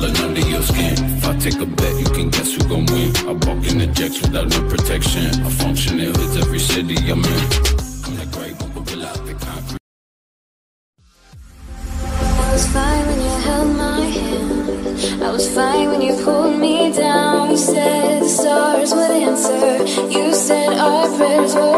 crawling under your skin. If I take a bet, you can guess who gon' win. I walk in the jets without no protection. I function in hoods every city I'm in. I'm the great one, but will out the concrete. I was fine when you held my hand. I was fine when you pulled me down. You said the stars would answer. You said our prayers were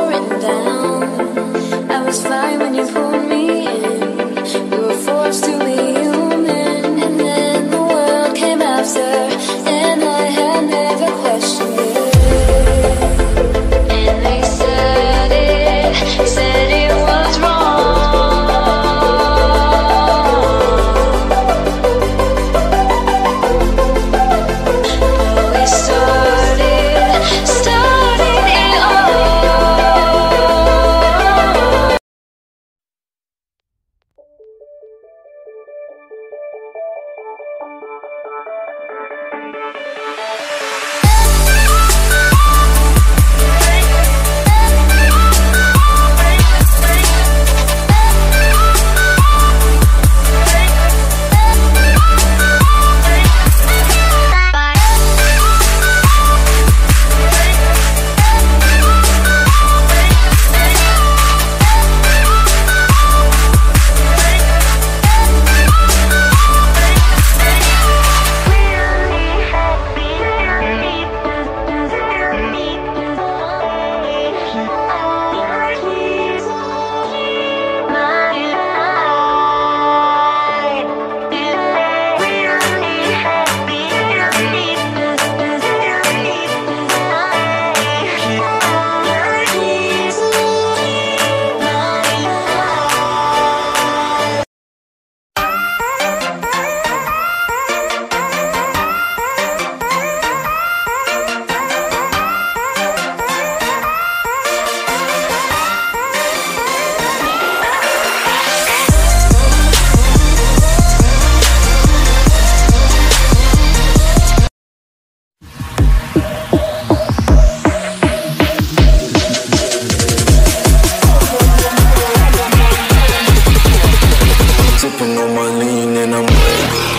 green and I'm waiting.